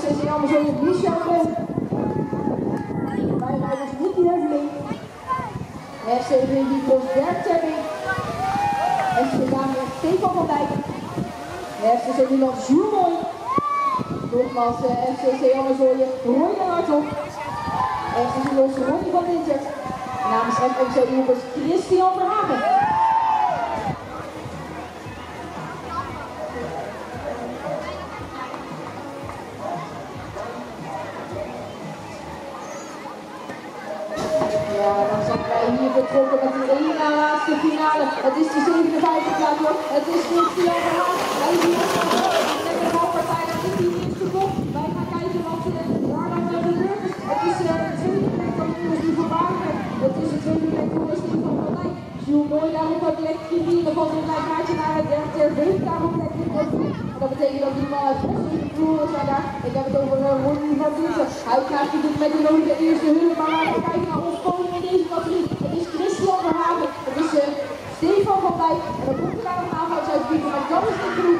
FCC Amazon Michel Leuk. Bijrijders Nicky Heuveling. FC Winkels Bert Tebbing. FC Daniel Stefan van Dijk. FCC Milan Mooi. Nogmaals eh, FCC Amazon Roy van Hartog. FCC Los Ronnie van Winter. Namens FMC Jongens Christian Verhagen. Wij hier betrokken met de laatste finale. Het is de 57 plaats hoor. Het is is hier de valpartij. Dat is eerste kop. Wij gaan kijken wat er daar dan gebeurd is. Het is eh, de tweede plek van Niels die Het is de tweede van van mooi daarop het plekje vieren van een klein naar het derde week daarop plekje Dat betekent dat die man uit de vloer zijn daar. Ik heb het over uh, Ronnie van Dinsen. Hij krijgt natuurlijk met de nodige eerste hulp. Maar laten we kijken naar ons deze altijd. En dat komt er nou nog just want zij is van Jonas de Groep.